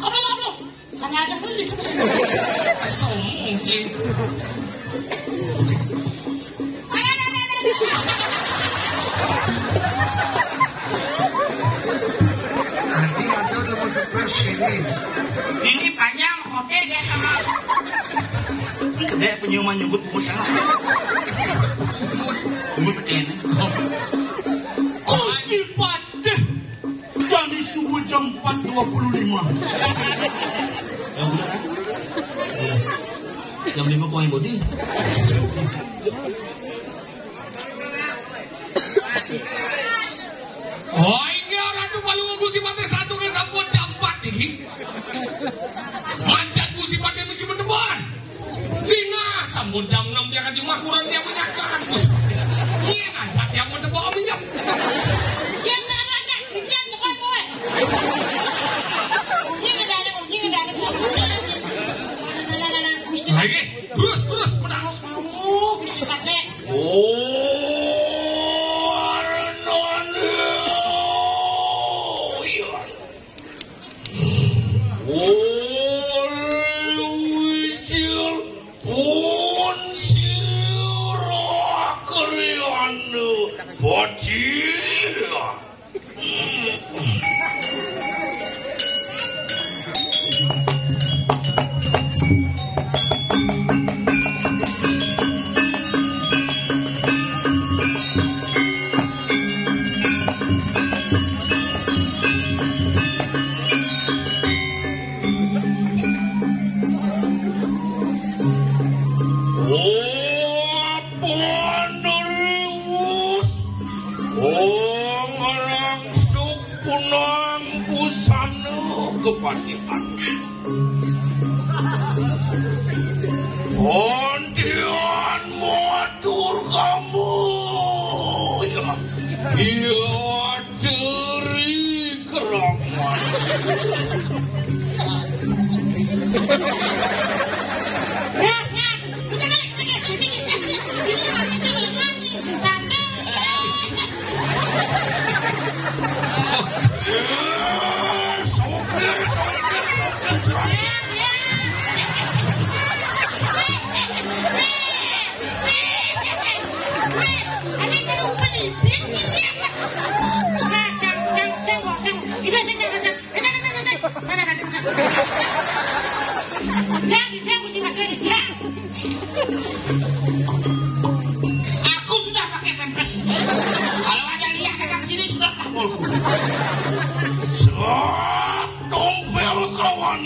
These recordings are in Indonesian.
Apa apa? Sana aja beli. Nanti ada mau surprise ini. Ini panjang kopi dia sama. Gede penyuman nyebut bumut kan. Bumut peten. Ya udah kan. Jam lima poin bodi. Oh ini orang tuh paling ngusi pada satu ke sampun jampat nih. Mancat ngusi pada mesti berdebar. Sina sampun jam 6 dia kan cuma kurang punang pusano kepatihan Ontian matur kamu. Iya ceri kerangan. Aku sudah pakai pempes. Kalau ada lihat datang sini sudah takbolku. Sebab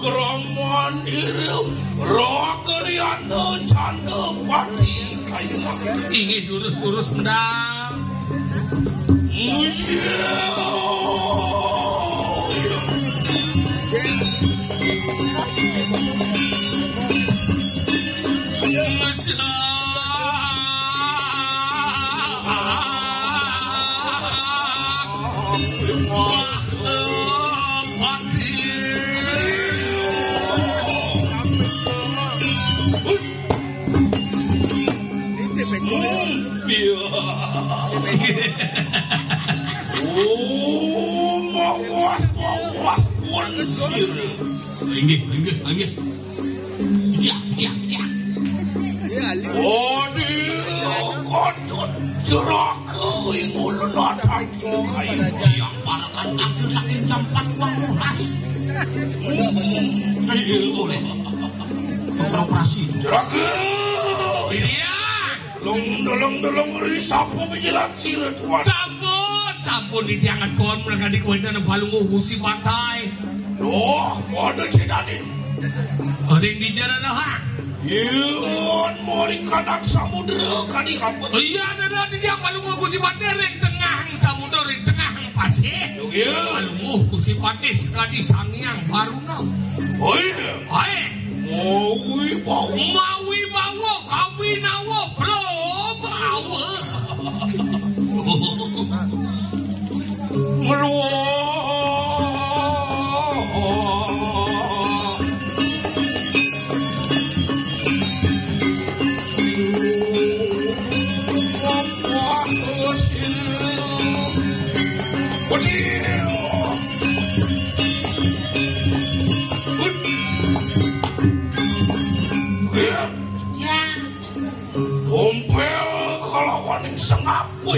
keraman irim. Roh keriana canda pati kayu mak. Ingin lurus-lurus mendang. mío. Inggih, inggih, inggih. Ya, ya, ya. Ya, ali. Kocot jeraku ing ulun atang kayu siang parakan aku saking jam 4 mulas. Iki Ayo, boleh. Operasi jeraku. Iya. Long dolong dolong risapu menjelat sirah tuan. Sampun, sampun ditiangan kon mereka di kuenya na balung uhusi pantai. Loh, ada cedade. Ada yang di jalan ha. Yun, di kadang samudera kadi kaput. Oh iya, ada di yang balung uhusi pantai ring tengah samudra ring tengah pasir. Iya. Balung uhusi pantai sekali sangyang baru na. Oh iya. Mau